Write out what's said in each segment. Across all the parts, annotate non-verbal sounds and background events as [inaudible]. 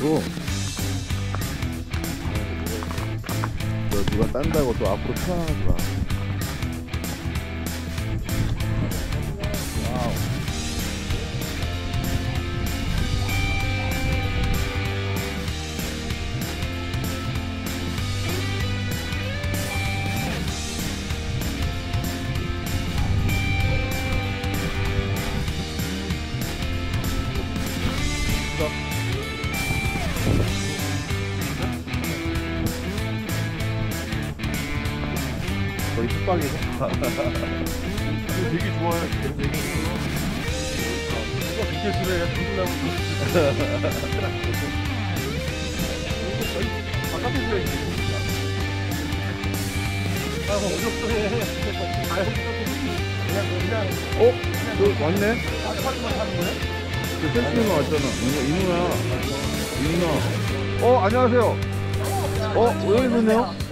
가지고 너 누가 딴다고 또 앞으로 편하지 마.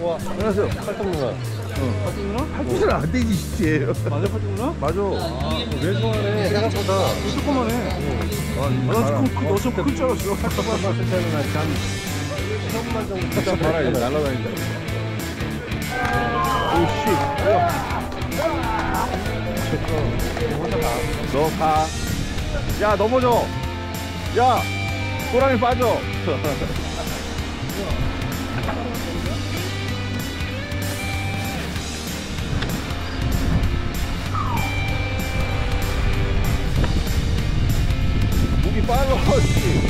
와, 안녕하세요. 팔뚝 누나. 어. 팔뚝 누나? 팔뚝은 안 되지, 진짜. 맞아, 팔뚝 누나? 맞아. 왜 좋아해? 생각보다. 조그만해. 아, 이거 나 봐라. 지금 너좀 클 줄 알았어. 팔뚝만 센터는 한 천만 정도. 진짜 봐라, 이제 날라다닌다. 오, 씨. 야. 너 가. 야, 넘어져. 야, 호랑이 빠져. [laughs] 목이 빨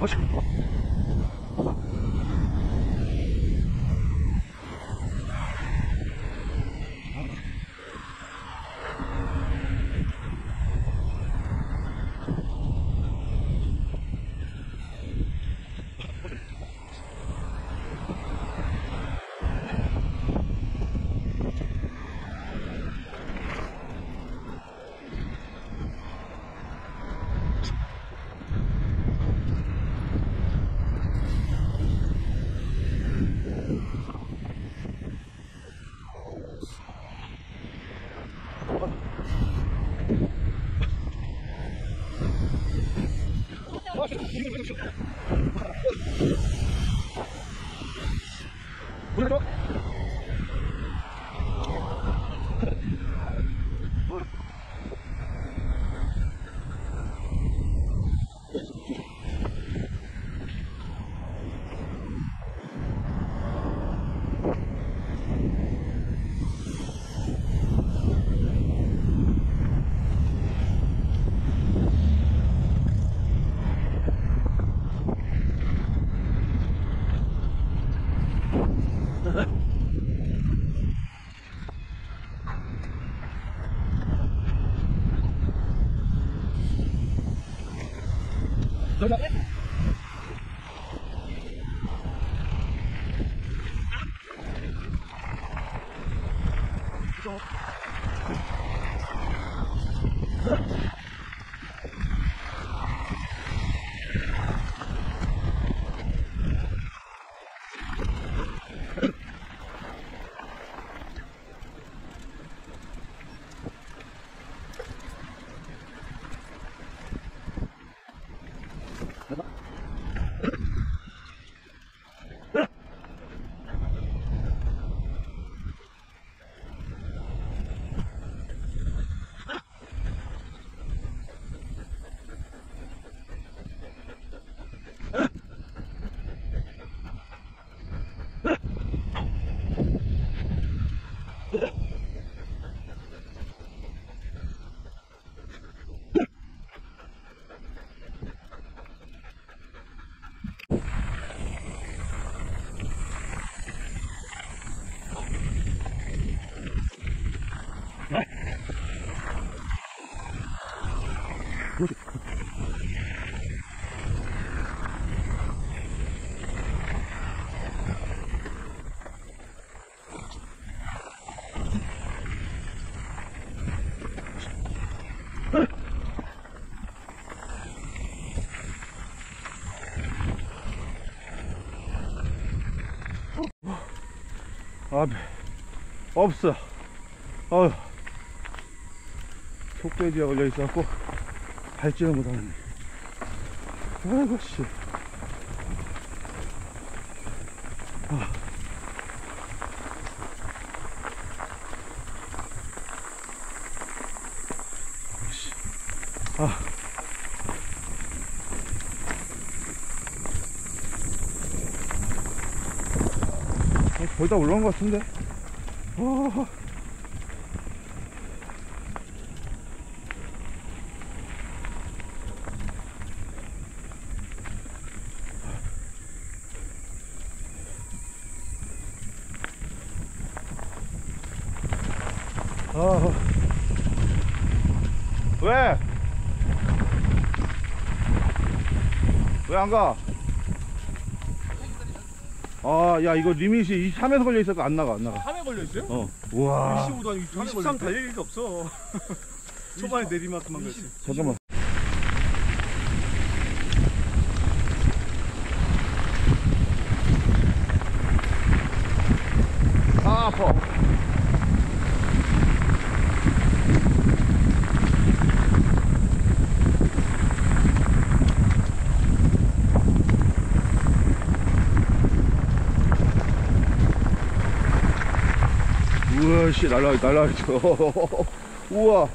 어시. 물어. 없어. 어휴. 속돼지가 걸려 있어갖고 밟지는 못하네. 아이고, 씨. 아. 씨. 아. 어, 거의 다 올라온 것 같은데? 어. 아. 왜? 왜 안 가? 아, 야, 이거 리밋이 23에서 걸려 있어서 안 나가, 안 나가. 3에 걸려있어요? 어. 우와. 25도 아니고 23 달릴 일이 없어 [laughs] 초반에 내리막만 그랬지 잠깐만. 아, 아파. [laughs] 우와, 씨, 날라, 날라있어. 우와.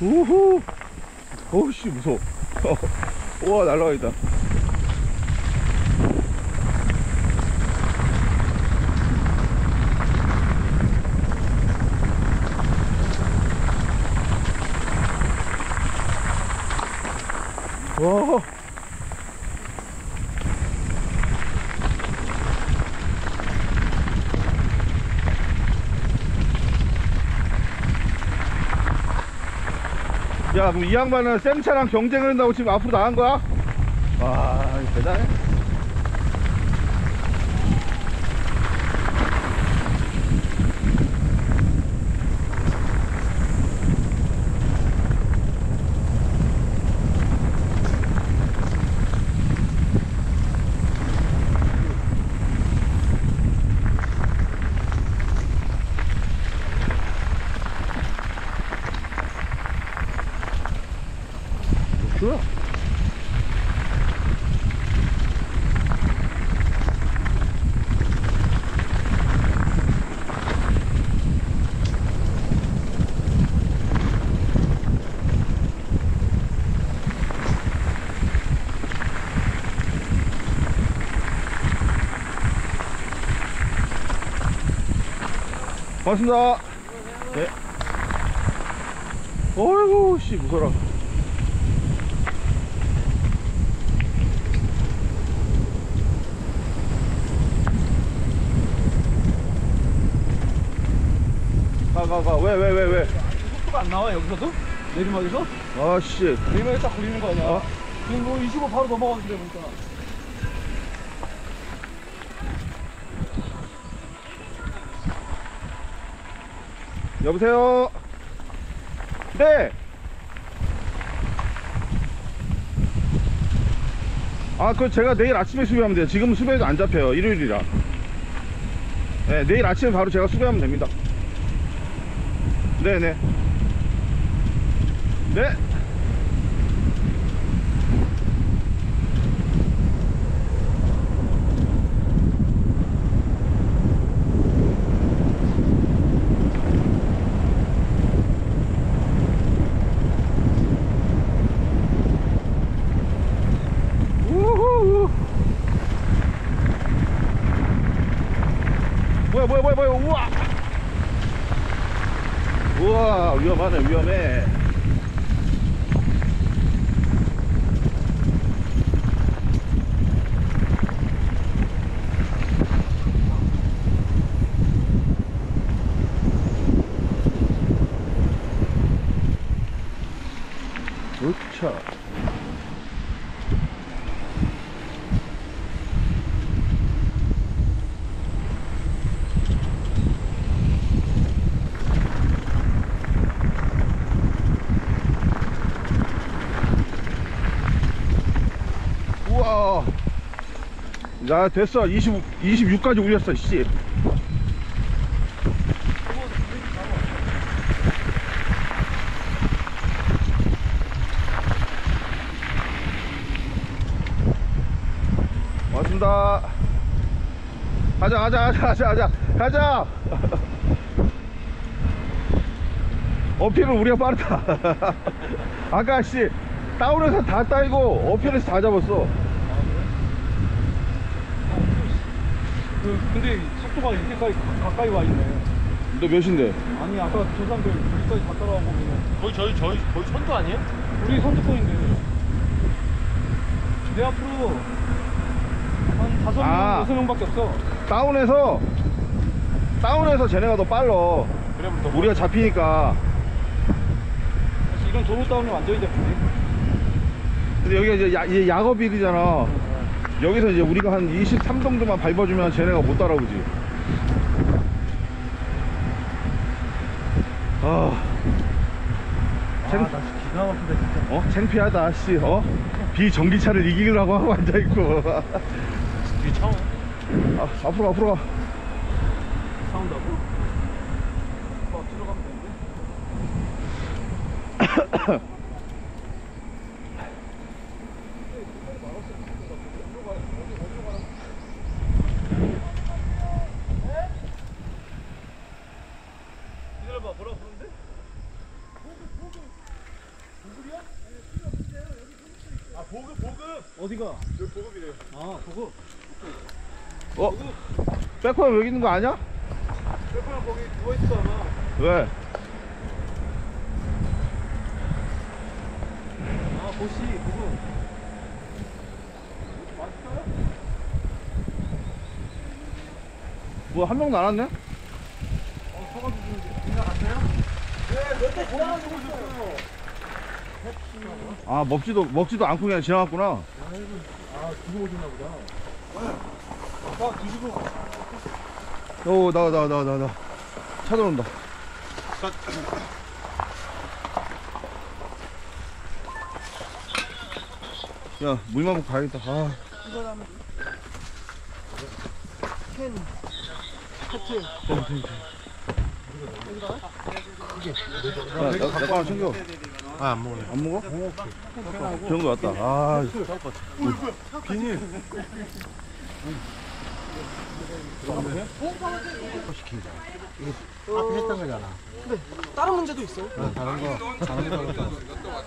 우후. 어우씨, 무서워. 우와, 날라가있다. 와. 야, 그럼 이 양반은 쌤차랑 경쟁을 한다고 지금 앞으로 나간 거야? 와, 대단해. 좋아. 고맙습니다. 네. 어이구, 씨, 무서라. 가, 가, 가. 왜, 왜, 왜, 왜? 속도가 안 나와 여기서도? 내리막에서? 아, 씨. 내리막에 딱 걸리는 거 아니야? 어? 지금 뭐25 바로 넘어가는데 보니까 여보세요? 네! 아, 그 제가 내일 아침에 수배하면 돼요. 지금 수배도 안 잡혀요. 일요일이라. 네, 내일 아침에 바로 제가 수배하면 됩니다. 네네. 네. 우후. 뭐야 뭐야 뭐야 뭐야 우와 위험해 으차 우와 야 됐어. 20, 26까지 올렸어 씨. 고맙습니다. 가자 가자 가자 가자 가자. 가자! [laughs] 어필은 우리가 빠르다. [laughs] 아까 씨 다운에서 다 따이고 어필에서 다 잡았어 그 근데 속도가 이렇게까지 가- 가까이 와 있네. 너 몇인데? 아니 아까 저 사람들 여기까지 다 따라와 보면 거의 저희 저희 거의 선도 아니에요? 우리 선두권인데. 내 앞으로 한 다섯 명, 아. 여섯 명밖에 없어. 다운에서 다운에서 쟤네가 더 빨라. 그래 더 우리가 잡히니까. 그래서 이건 도로 다운이 완전히 잡히네. 근데 여기가 이제 야, 이제 약업일이잖아 여기서 이제 우리가 한 23 정도만 밟아주면 쟤네가 못 따라오지 아 창, 나 기가 막히다 진짜 어? 창피하다 씨 어? 비전기차를 이기려고 하고 [laughs] 앉아있고 뒤에 차오. 아, 앞으로 가, 앞으로 가 싸운다고? 어, 들어가면 되는데? [coughs] 아 보급 보급. 어디가? 여기 보급이래요. 아 보급. 어? 백호 여기 있는 거 아니야? 페퍼랑 거기 누워 있어 아마. 왜? 아 보시 보급. 뭐한 명도 안 왔네? 어 서가지고 인사 갔어요? 네, 몇대 돌아가지고 오셨어요. 아 먹지도 먹지도 않고 그냥 지나갔구나. 아 지금 오셨나 보다. 아 뒤지고. 오 나와 나와 나와 나와 나와. 차 들어온다. 야 물만 먹고 가야겠다. 아. 캔 커트 야, 나, 나 하나 챙겨. 아 안 먹네 안 먹어? 좋은 거 같다. 아, 비닐. 앞에 했던 거잖아 다른 문제도 있어요. 아, 다른 거 다른 거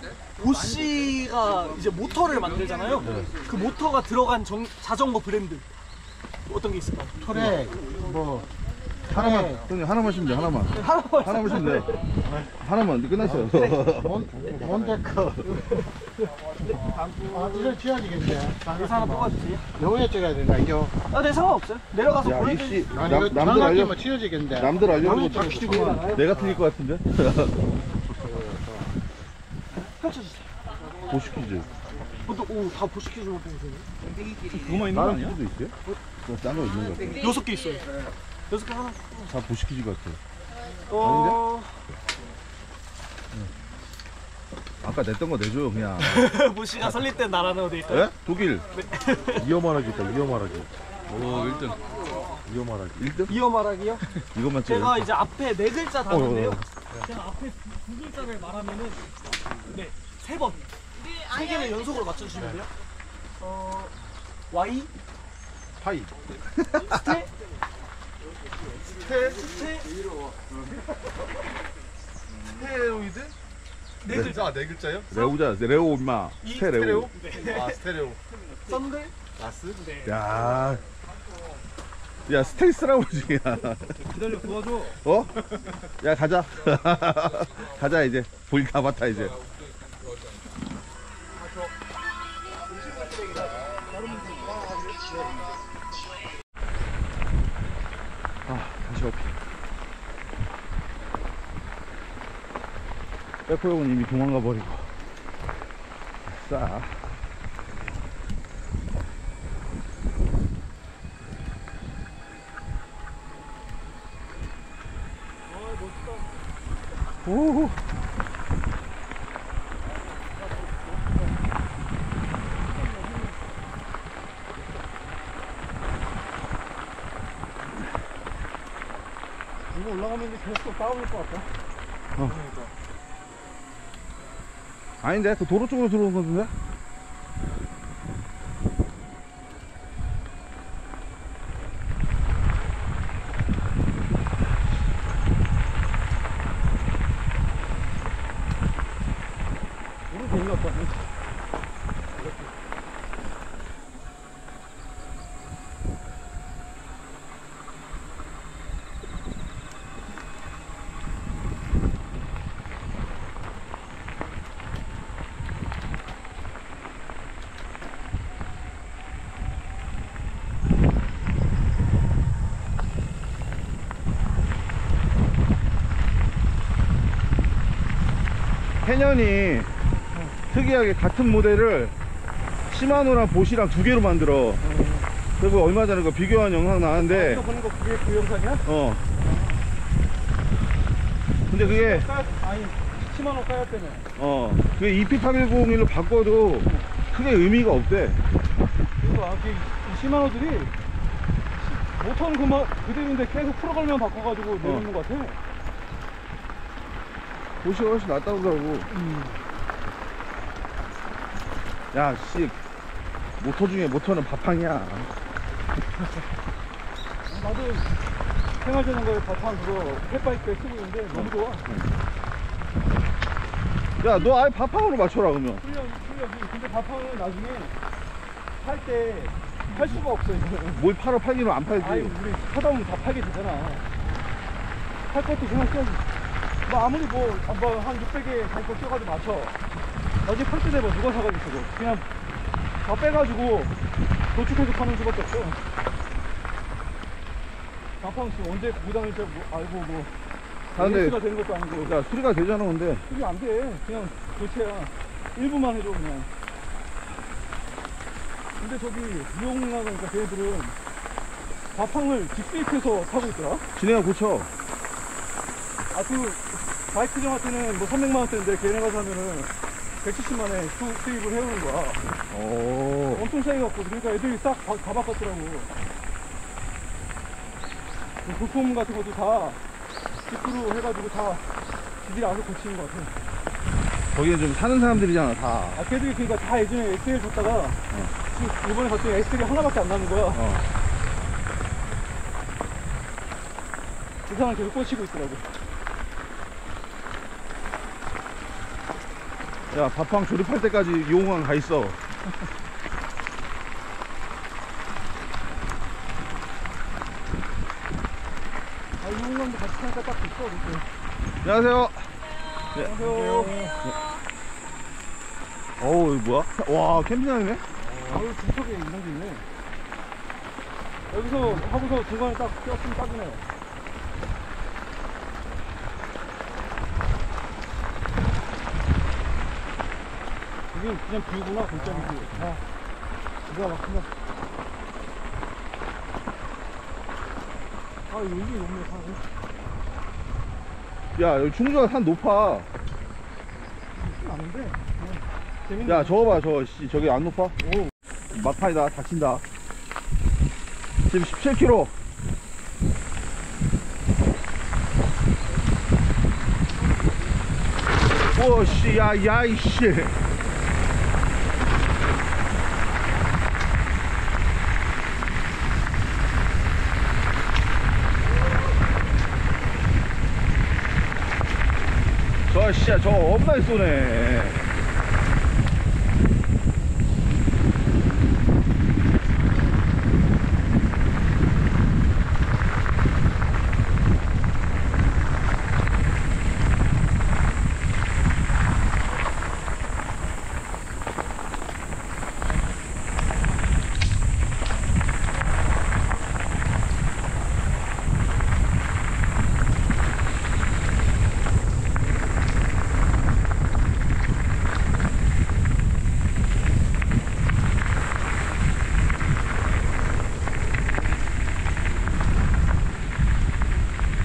오씨가 이제 모터를 만들잖아요. 그 모터가 들어간 정- 자전거 브랜드 어떤 게 있을까요? 토렉 뭐 하나만, 형님 하나만 시면 돼, 하나만. 하나만 하나만 시면 돼. 하나만, 끝났어요. 아 이걸 지어지겠네 그래서 하나 뽑아주세요. 여기에 찍어야 된다 이거 아, 네 상관없어요. 내려가서 야, 보여드릴게요. 이씨, 아니 남, 이거 남들 알려, 지어지겠는데 남들 알려주고 여기 딱. 치고 내가 틀릴 것 같은데? [laughs] 펼쳐주세요. 보시키지. 보통 오다 보시켜주면 보세요. 그거만 있는 거 다른 아니야? 키도 있어요? 딴거 있는 거 같아. 여섯 개 있어요. 여섯 개 하나. 다 보시키지 같아. 어 아까 냈던 거 내줘요, 그냥. [laughs] 모씨가 설릴 때 나라는 어디 있어요? 예? 독일. 위험하게 있다 위험하게 오, 1등. 위험하게 1등? 이어 말하기요. 이것만 찍어. 제가 이제 앞에 네 글자 어, 다는데요. 어, 제가 앞에 두 글자를 말하면은 네세 번. 세 개를 연속으로 맞춰주시면 돼요. 어 Y 파이 스테 스테 스테 스테로이드? 네 글자 네 글자요? 레오자, 레오 임마. 이 스테레오. 아 스테레오. 썬글 라스? 네. 야. 야, 스텔스라고 그러지. 기다려 도와줘. 어? 야, 가자. [laughs] 가자, 이제. 볼다 봤다, 이제. 아, 다시 오피. 백호 형은 이미 도망가 버리고. 싸. 오. 이거 올라가면 이제 계속 싸울 것 같다. 아닌데? 그 도로 쪽으로 들어온 건데? 우리 괜히 갔다. 캐년이 특이하게 같은 모델을 시마노랑 보시랑 두 개로 만들어. 그리고 얼마 전에 그 비교한 영상 나왔는데, 이거 보는 거 그게 그 영상이야? 어. 근데 그게, 까야 아니 10만 원 까야 때문에. 어, 그게 EP8101로 바꿔도 크게 의미가 없대. 이거 아, 이 10만 원들이 모터는 그만 그대로인데 계속 풀어가면 바꿔가지고 내놓는 것 같아. 보시가 훨씬 낫다고 그러고. 야, 씨. 모터 중에 모터는 바탕이야. [laughs] 나도 생활자전거에 바탕 그거 햇바이크에 쓰고 있는데 너무 좋아. 야 너 아예 바팡으로 맞춰라 그러면 훈련, 훈련이. 근데 바팡은 나중에 팔 때 팔 수가 없어, 이거는. 뭘 팔아 팔기는 안 팔지 아니, 우리 하다 보면 다 팔게 되잖아. 팔 것도 생각해야지. 뭐 아무리 뭐, 아, 뭐, 한 600에 갈거 껴가지고 맞춰. 나중에 팔때 되면 누가 사가지고 저거. 그냥 다 빼가지고 도축해서 파는 수밖에 없어. 바팡 지금 언제 고장일지 뭐 알고 뭐. 아, 근데- AS가 되는 것도 아니고. 야 수리가 되잖아 근데 그게 안 돼. 그냥 교체야. 일부만 해줘, 그냥. 근데 저기, 무용나가, 그러니까 걔네들은 바팡을 딥페이크해서 타고 있더라? 진해가 고쳐 아, 그, 바이크장한테는 뭐 300만원대인데 걔네가 사면은 170만원에 수, 수입을 해오는 거야. 오 엄청 싸게 갖고, 그러니까 애들이 싹 다, 다 바꿨더라고. 그 부품 같은 것도 다, 뒷으로 해가지고 다, 지들이 알아서 고치는 것 같아. 거기는 좀 사는 사람들이잖아 다 아, 걔들이 그니까 다 예전에 SL 줬다가, 지금 이번에 갔더니 SL이 하나밖에 안 나는 거야. 어. 그 사람 계속 꽂히고 있더라고. 야 바팡 조립할 때까지 용왕 가 있어 아, 이 홍랑도 같이 타니까 딱 좋어, 그때. 안녕하세요 안녕하세요. 어우 이거 뭐야 와 캠핑장이네 아유, 중턱에 이런 게 있네. 여기서 하고서 중간에 딱 꼈으면 딱이네. 여기 그냥 view구나, 골짜기 view. 아, 기가 막힌다. 아, 여기 너무 사네. 야 여기 충주가 산 높아. 그냥 재밌네. 야 저거 봐 저거 씨 저기 안 높아? 오, 막판이다 다친다 지금 17km 오씨 야야 이씨 저 씨야 저거 엄나게 쏘네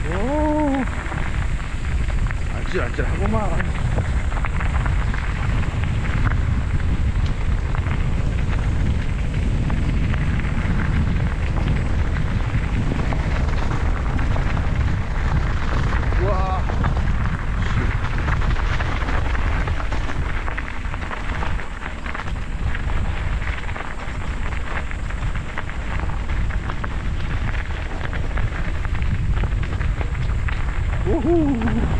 오 아찔아찔하고만 우와 우후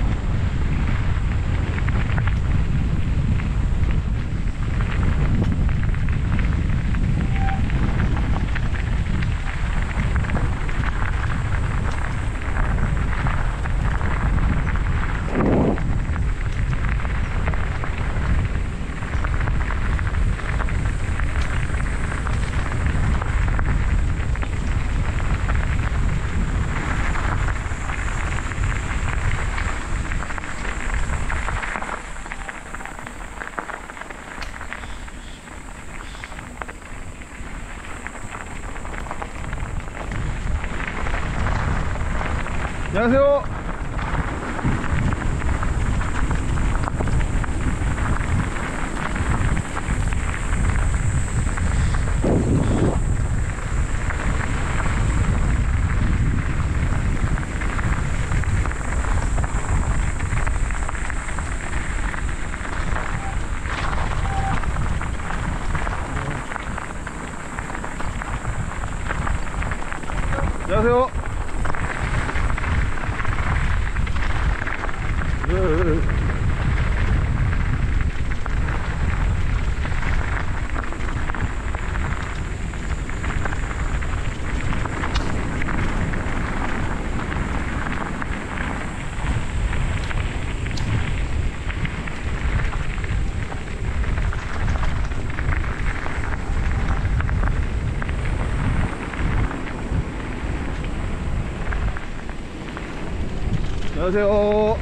안녕하세요 안녕하세요 네. 안녕하세요.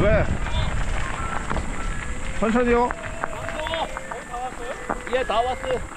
왜? 천천히요. 예, 다 왔어요.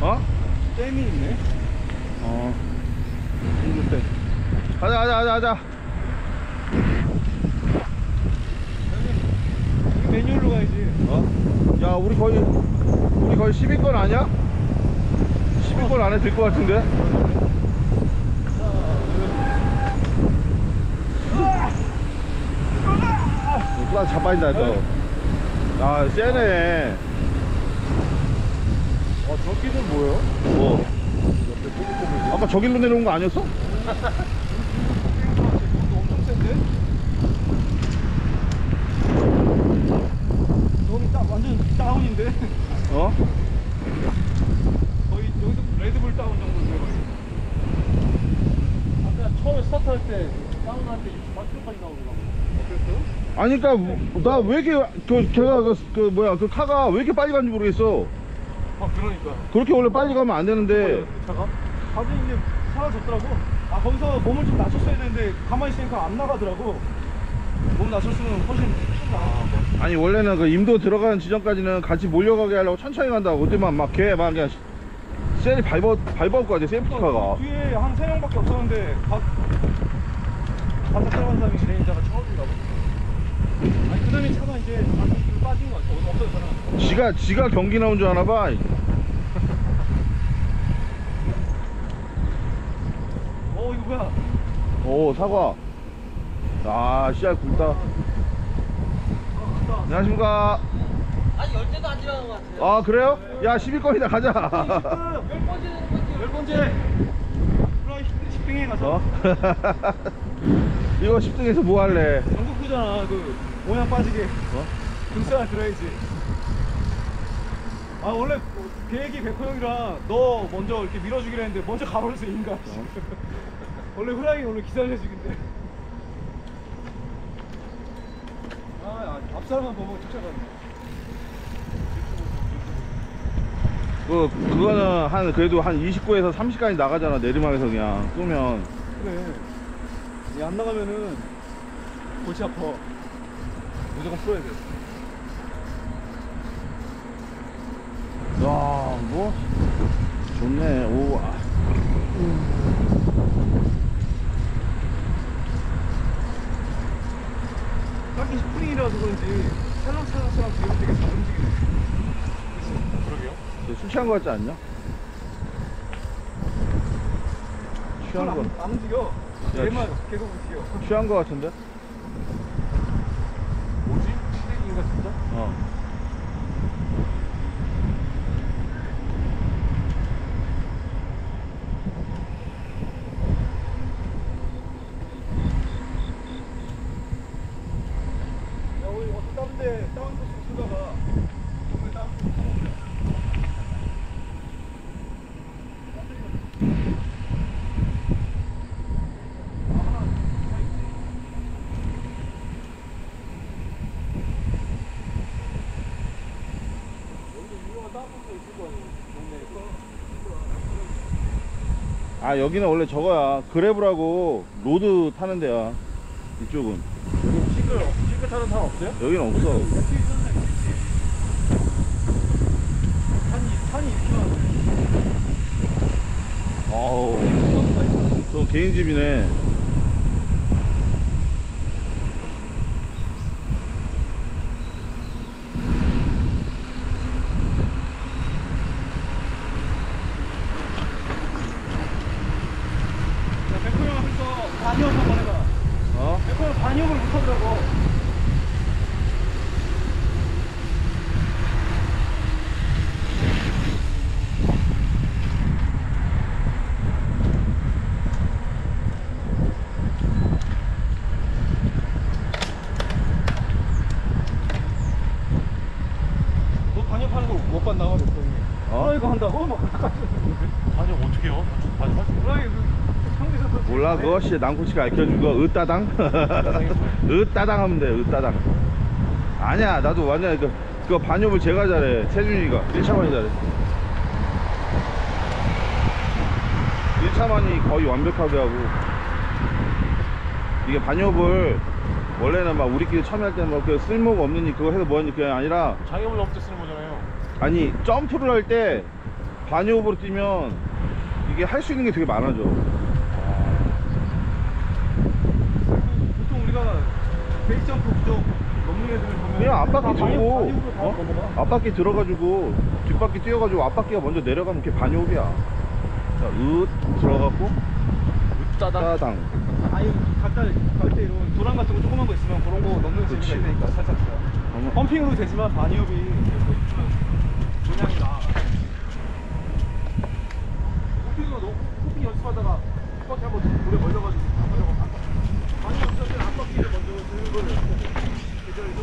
어? 댐이 있네. 어. 잉글대. 가자. 여기 매뉴얼로 가야지. 어? 야, 우리 거의, 우리 거의 10위권 아니야? 10위권 안에 들 것 같은데? 또 자빠진다, 또. 아, 세네. 어, 저기는 뭐예요? 뭐. 아까 저길로 내려온 거 아니었어? [laughs] 엄청 센데? 너는 딱 완전 다운인데? 어? 거의 여기서 레드불 다운 정도인데 거의. 아까 처음에 스타트할 때 다운할 때 68km까지 나오더라고. 그랬어? 아니, 그니까, 나 왜 이렇게, 그, 걔가, 그, 그, 뭐야, 그 카가 왜 이렇게 빨리 가는지 모르겠어. 아 그러니까. 그렇게 원래 빨리 가면 안 되는데. 차가? 갑자기 이제 사라졌더라고. 아 거기서 몸을 좀 낮췄어야 되는데 가만히 있으니까 안 나가더라고. 몸 낮췄으면 훨씬 나아. 아니 원래는 그 임도 들어가는 지점까지는 같이 몰려가게 하려고 천천히 간다고 그때만 막 걔막 그냥 셀이 밟아 밟아올 거 같아 세이프티카가 뒤에 한 세 명밖에 없었는데 각 바짝 들어간 사람이 진행자가 처음이라고. 아니 그 다음에 차가 이제 다 빠진 거 같아. 없어졌잖아. 지가 지가 경기 나온 줄 아나 봐 [laughs] 어 이거 뭐야? 오 사과 아 씨알 굵다 안녕하십니까 아니, 열 대도 안 지나간 것 같아요. 아 그래요? 야 10위권이다 가자 열 번째 되는 거지. 열 번째. 프라이 10등에 가서 어? [laughs] 이거 10등에서 뭐 할래? 영국 구잖아. 그 모양 빠지게. 어? 등산 들어야지. 아 원래 계획이 백호 형이랑 너 먼저 이렇게 밀어주기로 했는데 먼저 가버렸어 인간 [laughs] 원래 후라이 원래 기다려주긴데 아 아, 앞사람만 보면 쫓아가네. 그 그거는 한 그래도 한 29에서 30까지 나가잖아. 내리막에서 그냥 끄면. 그래 얘안 나가면은 골치 아파 무조건 풀어야 돼 야, 뭐 좋네. 오. 아. 딱히 스프링이라서 그런지 찰랑찰랑찰랑 뒤로 되게 잘 움직이네 그러게요 술 취한 거 같지 않냐? 취한 거, 안, 안 움직여 야, 얘만 계속 움직여 취한 거 같은데? 뭐지? 시댁인가 진짜? 어. 야 우리 어떤 다른데 down 코스 쓰다가 정말 down 코스 아, 여기는 원래 저거야. gravel이라고 road 타는 데야. 이쪽은 여기 시글 시글 타는 사람 없어요? 여기는 없어 산이 산이 있구나. 아우 저 개인 집이네 야, 백호 형 앞에서 반역 한번 해봐. 어? 백호 형 반역을 못하더라고. 너 반역하는 거 못 봤나 봐, 백호 형이. 어? 그러니까 한다고? 막 반역 어떻게 해요? 반역 할수 그 몰라. 그거 씨 남코치가 알려준 거 으따당? [laughs] 으따당 하면 돼 으따당. 아니야 나도 완전 그 그거 반협을 제가 잘해. 세준이가. 1차만이 잘해. 1차만이 거의 완벽하게 하고. 이게 반협을 원래는 막 우리끼리 처음 할 때는 뭐그 쓸모가 없느니 그거 해서 뭐하니 그게 아니라 장애물 넘을 때 쓰는 아니 점프를 할 때 반협으로 뛰면 이게 할 수 있는 게 되게 많아져 보통 우리가 베이스 점프 부족 넘는 애들 보면 그냥 앞바퀴 다 들고 다 어? 넘어가. 앞바퀴 들어가지고 뒷바퀴 뛰어가지고 앞바퀴가 먼저 내려가면 그게 반협이야 자, 으 들어가고 따당. 따당 아니 갈때 갈때 이런 도랑 같은 거 조그만 거 있으면 그런 거 넣는. 재미가 있으니까 살짝 어머. 펌핑으로 되지만 모양이 나 펌핑으로 넣 펌핑 연습하다가 뒷바퀴 한번 오래 걸려가지고 앞바퀴 반이 없을 때 앞바퀴를 먼저 드는 거를 계절에서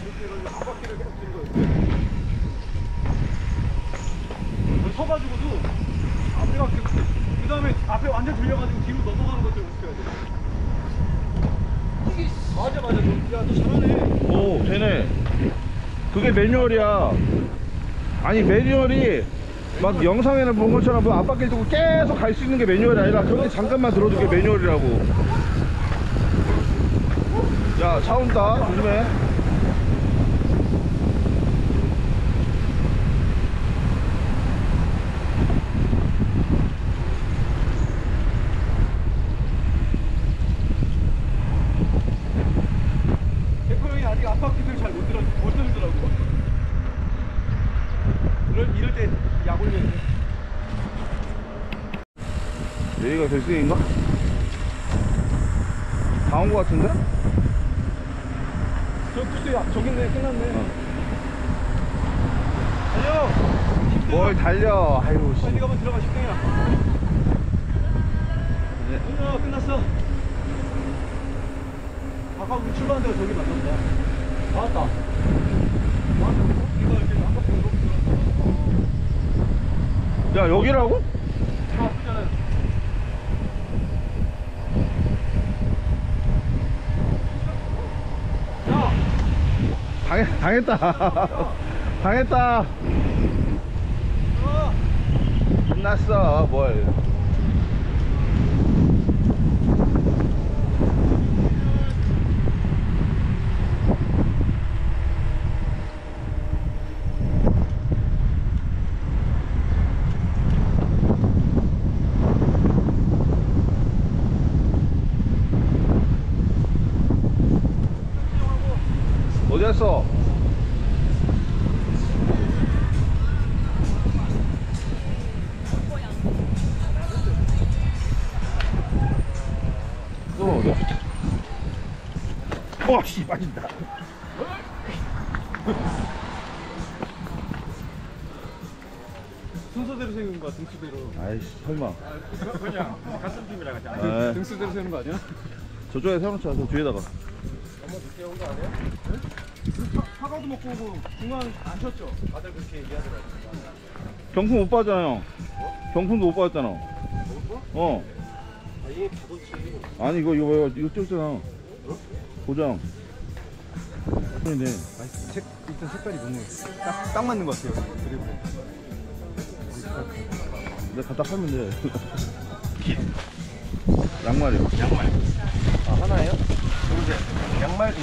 이렇게 해가지고 앞바퀴를 계속 드는 거예요 여기 서가지고도 앞에가 그, 그 다음에 앞에 완전 들려가지고 뒤로 넘어가는 것들 연습해야 돼 맞아 맞아 너, 야너 잘하네 오 되네 그게 매뉴얼이야. 아니 매뉴얼이 막 영상에는 본 것처럼 뭐 앞바퀴 두고 계속 갈 수 있는 게 매뉴얼이 아니라 그렇게 잠깐만 들어도 그게 매뉴얼이라고. 야차 온다. 조심해 백호 형이 아직 앞바퀴들 잘 못 들어 못 들더라고. 이럴 이럴 때약 올려야 돼. 여기가 결승인가? 다온거 같은데? 저 글쎄 저기 있네 끝났네. 어. 달려. 뭘 달려 아이고 씨 빨리 가면 들어가 식당이야. 네. 끝나 끝났어. 아까 우리 출발한 데가 저기 맞는다. 나왔다. 야 여기라고? 저 앞이잖아요. 야. 당했, 당했다 [laughs] 당했다 어. 끝났어 뭘 어디 갔어? 어, 씨, 빠진다. 순서대로 세우는 거야 등수대로. 아이씨, 설마. 그냥 같은 팀이라 같이. 아, 등수대로 세우는 거 아니야? 저쪽에 세워놓자, 저 뒤에다가. 사과도 먹고 오고 중간 안 쳤죠? 다들 그렇게 얘기하더라고. 경품 못 받았잖아요. 경품도 못 받았잖아. 어. 아 얘 받았지. 아니 이거 이거 이거 띄었잖아. 고장 근데 아니, 색, 일단 색깔이 너무 딱, 딱 맞는 것 같아요. 그리고. 내가 갖다 팔면 돼. [laughs] 양말이요. 양말. 아 하나예요? 그리고 양말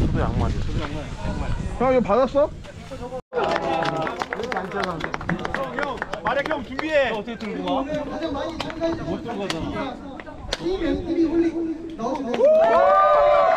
저도 양말이요. 저도 양말 양말. 형 이거 받았어? 형, 형 마력 형 준비해. 어떻게 들고 와? 못 들어가잖아. 第一名，第一名，老。